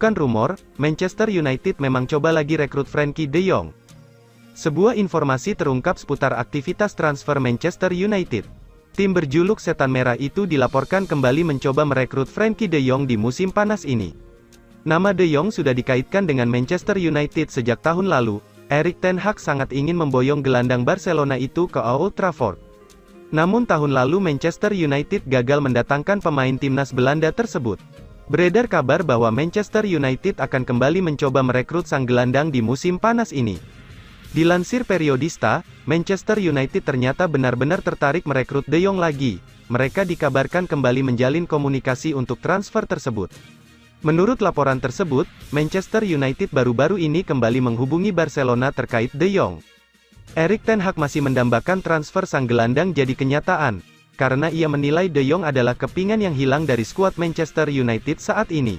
Bukan rumor, Manchester United memang coba lagi rekrut Frankie de Jong. Sebuah informasi terungkap seputar aktivitas transfer Manchester United. Tim berjuluk Setan Merah itu dilaporkan kembali mencoba merekrut Frankie de Jong di musim panas ini. Nama de Jong sudah dikaitkan dengan Manchester United sejak tahun lalu, Erik Ten Hag sangat ingin memboyong gelandang Barcelona itu ke Old Trafford. Namun tahun lalu Manchester United gagal mendatangkan pemain timnas Belanda tersebut. Beredar kabar bahwa Manchester United akan kembali mencoba merekrut sang gelandang di musim panas ini. Dilansir periodista, Manchester United ternyata benar-benar tertarik merekrut De Jong lagi. Mereka dikabarkan kembali menjalin komunikasi untuk transfer tersebut. Menurut laporan tersebut, Manchester United baru-baru ini kembali menghubungi Barcelona terkait De Jong. Erik Ten Hag masih mendambakan transfer sang gelandang jadi kenyataan, karena ia menilai De Jong adalah kepingan yang hilang dari skuad Manchester United saat ini.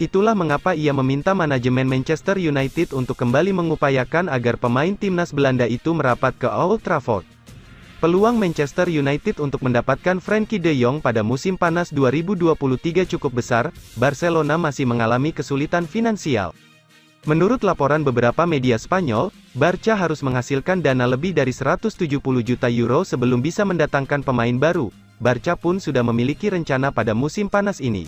Itulah mengapa ia meminta manajemen Manchester United untuk kembali mengupayakan agar pemain timnas Belanda itu merapat ke Old Trafford. Peluang Manchester United untuk mendapatkan Frankie de Jong pada musim panas 2023 cukup besar, Barcelona masih mengalami kesulitan finansial. Menurut laporan beberapa media Spanyol, Barca harus menghasilkan dana lebih dari 170 juta euro sebelum bisa mendatangkan pemain baru. Barca pun sudah memiliki rencana pada musim panas ini.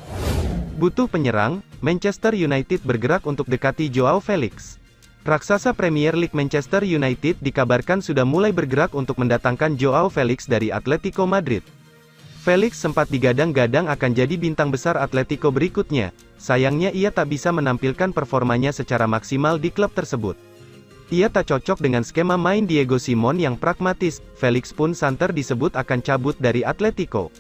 Butuh penyerang, Manchester United bergerak untuk dekati Joao Felix. Raksasa Premier League Manchester United dikabarkan sudah mulai bergerak untuk mendatangkan Joao Felix dari Atletico Madrid. Felix sempat digadang-gadang akan jadi bintang besar Atletico berikutnya, sayangnya ia tak bisa menampilkan performanya secara maksimal di klub tersebut. Ia tak cocok dengan skema main Diego Simon yang pragmatis, Felix pun santer disebut akan cabut dari Atletico.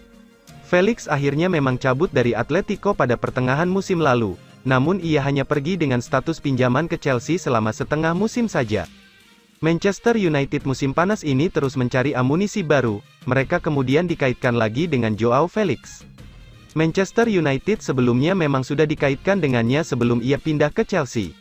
Felix akhirnya memang cabut dari Atletico pada pertengahan musim lalu, namun ia hanya pergi dengan status pinjaman ke Chelsea selama setengah musim saja. Manchester United musim panas ini terus mencari amunisi baru, mereka kemudian dikaitkan lagi dengan Joao Felix. Manchester United sebelumnya memang sudah dikaitkan dengannya sebelum ia pindah ke Chelsea.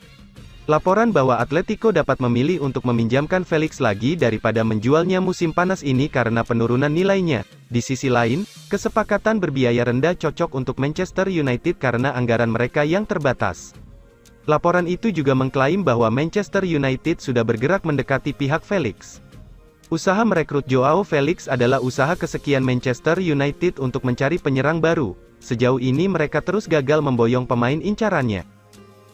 Laporan bahwa Atletico dapat memilih untuk meminjamkan Felix lagi daripada menjualnya musim panas ini karena penurunan nilainya. Di sisi lain, kesepakatan berbiaya rendah cocok untuk Manchester United karena anggaran mereka yang terbatas. Laporan itu juga mengklaim bahwa Manchester United sudah bergerak mendekati pihak Felix. Usaha merekrut Joao Felix adalah usaha kesekian Manchester United untuk mencari penyerang baru. Sejauh ini mereka terus gagal memboyong pemain incarannya.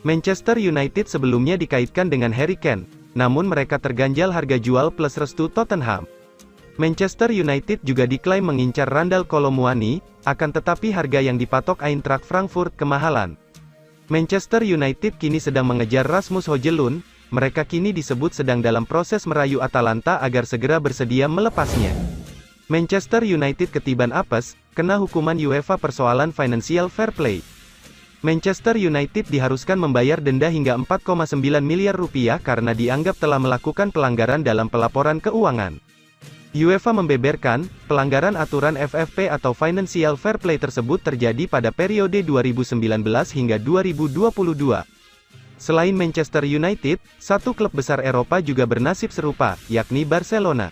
Manchester United sebelumnya dikaitkan dengan Harry Kane, namun mereka terganjal harga jual plus restu Tottenham. Manchester United juga diklaim mengincar Randall Kolomuani, akan tetapi harga yang dipatok Eintracht Frankfurt kemahalan. Manchester United kini sedang mengejar Rasmus Hojlund, mereka kini disebut sedang dalam proses merayu Atalanta agar segera bersedia melepasnya. Manchester United ketiban apes, kena hukuman UEFA persoalan financial fair play. Manchester United diharuskan membayar denda hingga 4,9 miliar rupiah karena dianggap telah melakukan pelanggaran dalam pelaporan keuangan. UEFA membeberkan, pelanggaran aturan FFP atau Financial Fair Play tersebut terjadi pada periode 2019 hingga 2022. Selain Manchester United, satu klub besar Eropa juga bernasib serupa, yakni Barcelona.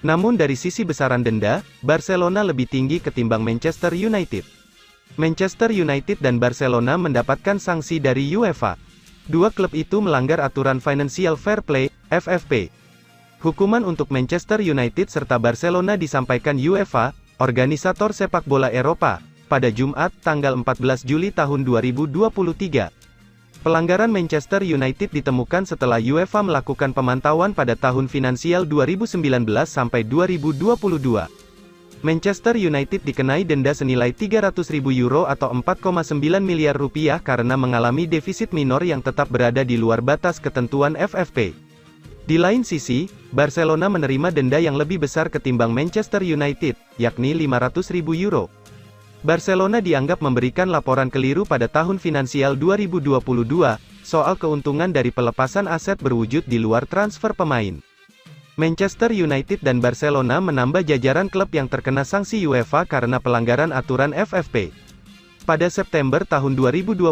Namun dari sisi besaran denda, Barcelona lebih tinggi ketimbang Manchester United. Manchester United dan Barcelona mendapatkan sanksi dari UEFA. Dua klub itu melanggar aturan Financial Fair Play, FFP. Hukuman untuk Manchester United serta Barcelona disampaikan UEFA, organisator sepak bola Eropa, pada Jumat, tanggal 14 Juli tahun 2023. Pelanggaran Manchester United ditemukan setelah UEFA melakukan pemantauan pada tahun finansial 2019 sampai 2022. Manchester United dikenai denda senilai 300.000 euro atau 4,9 miliar rupiah karena mengalami defisit minor yang tetap berada di luar batas ketentuan FFP. Di lain sisi, Barcelona menerima denda yang lebih besar ketimbang Manchester United, yakni 500.000 euro. Barcelona dianggap memberikan laporan keliru pada tahun finansial 2022, soal keuntungan dari pelepasan aset berwujud di luar transfer pemain. Manchester United dan Barcelona menambah jajaran klub yang terkena sanksi UEFA karena pelanggaran aturan FFP. Pada September tahun 2022,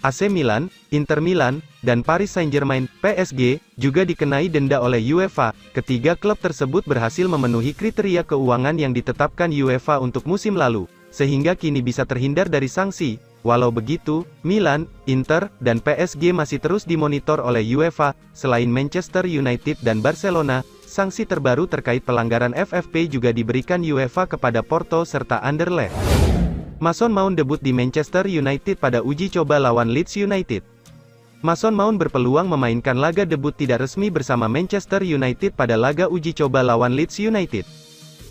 AC Milan, Inter Milan, dan Paris Saint-Germain, PSG, juga dikenai denda oleh UEFA. Ketiga klub tersebut berhasil memenuhi kriteria keuangan yang ditetapkan UEFA untuk musim lalu, sehingga kini bisa terhindar dari sanksi. Walau begitu, Milan, Inter, dan PSG masih terus dimonitor oleh UEFA, selain Manchester United dan Barcelona, sanksi terbaru terkait pelanggaran FFP juga diberikan UEFA kepada Porto serta Anderlecht. Mason Mount debut di Manchester United pada uji coba lawan Leeds United. Mason Mount berpeluang memainkan laga debut tidak resmi bersama Manchester United pada laga uji coba lawan Leeds United.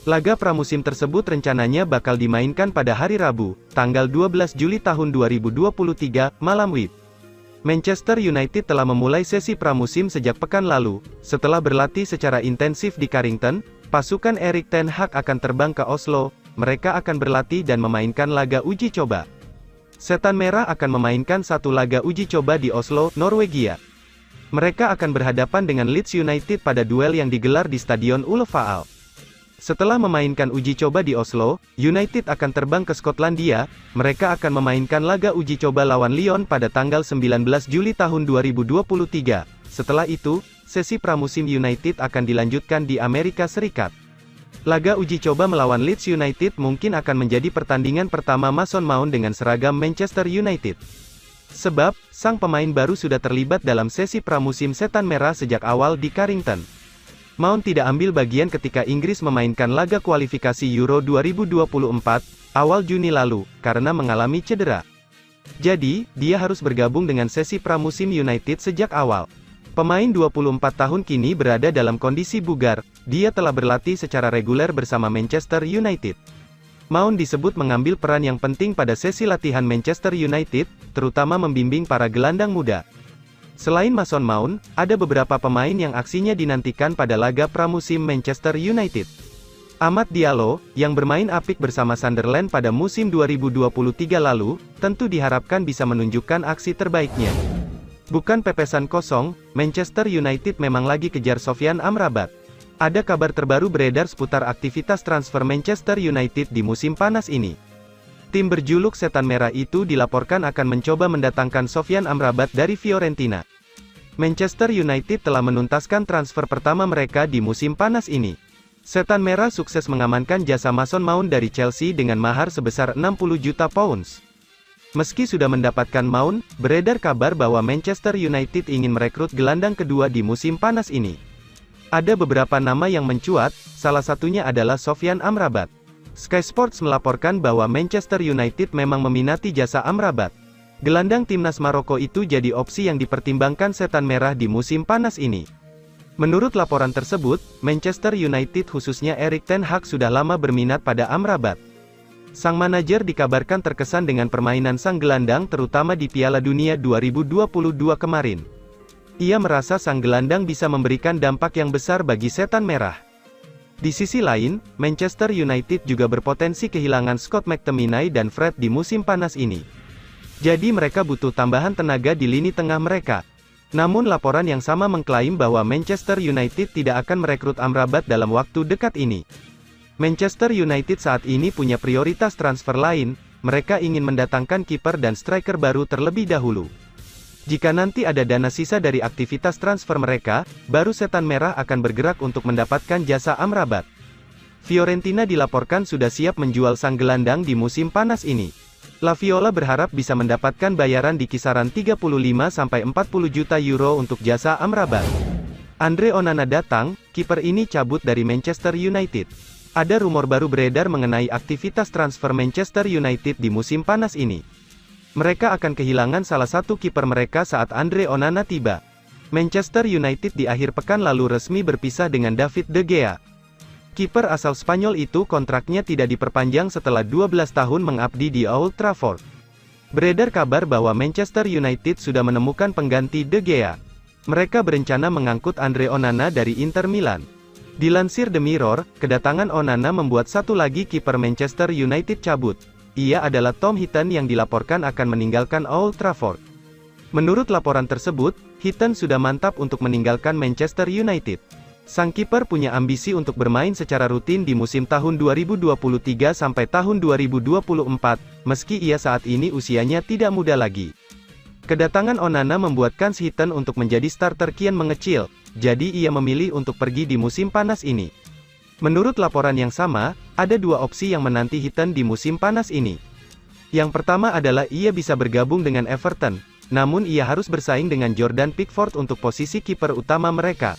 Laga pramusim tersebut rencananya bakal dimainkan pada hari Rabu, tanggal 12 Juli tahun 2023, malam WIB. Manchester United telah memulai sesi pramusim sejak pekan lalu. Setelah berlatih secara intensif di Carrington, pasukan Erik Ten Hag akan terbang ke Oslo, mereka akan berlatih dan memainkan laga uji coba. Setan Merah akan memainkan satu laga uji coba di Oslo, Norwegia. Mereka akan berhadapan dengan Leeds United pada duel yang digelar di Stadion Ullevaal. Setelah memainkan uji coba di Oslo, United akan terbang ke Skotlandia, mereka akan memainkan laga uji coba lawan Lyon pada tanggal 19 Juli tahun 2023. Setelah itu, sesi pramusim United akan dilanjutkan di Amerika Serikat. Laga uji coba melawan Leeds United mungkin akan menjadi pertandingan pertama Mason Mount dengan seragam Manchester United. Sebab, sang pemain baru sudah terlibat dalam sesi pramusim setan merah sejak awal di Carrington. Mount tidak ambil bagian ketika Inggris memainkan laga kualifikasi Euro 2024, awal Juni lalu, karena mengalami cedera. Jadi, dia harus bergabung dengan sesi pramusim United sejak awal. Pemain 24 tahun kini berada dalam kondisi bugar, dia telah berlatih secara reguler bersama Manchester United. Mount disebut mengambil peran yang penting pada sesi latihan Manchester United, terutama membimbing para gelandang muda. Selain Mason Mount, ada beberapa pemain yang aksinya dinantikan pada laga pramusim Manchester United. Ahmad Diallo, yang bermain apik bersama Sunderland pada musim 2023 lalu, tentu diharapkan bisa menunjukkan aksi terbaiknya. Bukan pepesan kosong, Manchester United memang lagi kejar Sofian Amrabat. Ada kabar terbaru beredar seputar aktivitas transfer Manchester United di musim panas ini. Tim berjuluk Setan Merah itu dilaporkan akan mencoba mendatangkan Sofian Amrabat dari Fiorentina. Manchester United telah menuntaskan transfer pertama mereka di musim panas ini. Setan Merah sukses mengamankan jasa Mason Mount dari Chelsea dengan mahar sebesar 60 juta pounds. Meski sudah mendapatkan Mount, beredar kabar bahwa Manchester United ingin merekrut gelandang kedua di musim panas ini. Ada beberapa nama yang mencuat, salah satunya adalah Sofian Amrabat. Sky Sports melaporkan bahwa Manchester United memang meminati jasa Amrabat. Gelandang timnas Maroko itu jadi opsi yang dipertimbangkan setan merah di musim panas ini. Menurut laporan tersebut, Manchester United khususnya Erik Ten Hag sudah lama berminat pada Amrabat. Sang manajer dikabarkan terkesan dengan permainan sang gelandang terutama di Piala Dunia 2022 kemarin. Ia merasa sang gelandang bisa memberikan dampak yang besar bagi setan merah. Di sisi lain, Manchester United juga berpotensi kehilangan Scott McTominay dan Fred di musim panas ini. Jadi mereka butuh tambahan tenaga di lini tengah mereka. Namun laporan yang sama mengklaim bahwa Manchester United tidak akan merekrut Amrabat dalam waktu dekat ini. Manchester United saat ini punya prioritas transfer lain, mereka ingin mendatangkan kiper dan striker baru terlebih dahulu. Jika nanti ada dana sisa dari aktivitas transfer mereka, baru setan merah akan bergerak untuk mendapatkan jasa Amrabat. Fiorentina dilaporkan sudah siap menjual sang gelandang di musim panas ini. La Viola berharap bisa mendapatkan bayaran di kisaran 35-40 juta euro untuk jasa Amrabat. Andre Onana datang, kiper ini cabut dari Manchester United. Ada rumor baru beredar mengenai aktivitas transfer Manchester United di musim panas ini. Mereka akan kehilangan salah satu kiper mereka saat Andre Onana tiba. Manchester United di akhir pekan lalu resmi berpisah dengan David De Gea. Kiper asal Spanyol itu kontraknya tidak diperpanjang setelah 12 tahun mengabdi di Old Trafford. Beredar kabar bahwa Manchester United sudah menemukan pengganti De Gea. Mereka berencana mengangkut Andre Onana dari Inter Milan. Dilansir The Mirror, kedatangan Onana membuat satu lagi kiper Manchester United cabut. Ia adalah Tom Heaton yang dilaporkan akan meninggalkan Old Trafford. Menurut laporan tersebut, Heaton sudah mantap untuk meninggalkan Manchester United. Sang kiper punya ambisi untuk bermain secara rutin di musim tahun 2023 sampai tahun 2024, meski ia saat ini usianya tidak muda lagi. Kedatangan Onana membuat kans Hiten untuk menjadi starter kian mengecil, jadi ia memilih untuk pergi di musim panas ini. Menurut laporan yang sama, ada dua opsi yang menanti Hiten di musim panas ini. Yang pertama adalah ia bisa bergabung dengan Everton, namun ia harus bersaing dengan Jordan Pickford untuk posisi kiper utama mereka.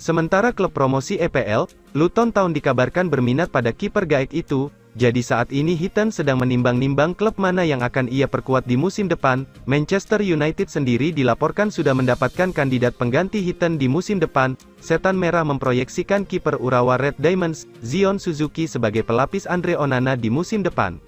Sementara klub promosi EPL, Luton Town dikabarkan berminat pada kiper gaek itu, jadi saat ini Heaton sedang menimbang-nimbang klub mana yang akan ia perkuat di musim depan. Manchester United sendiri dilaporkan sudah mendapatkan kandidat pengganti Heaton di musim depan. Setan Merah memproyeksikan kiper Urawa Red Diamonds, Zion Suzuki sebagai pelapis Andre Onana di musim depan.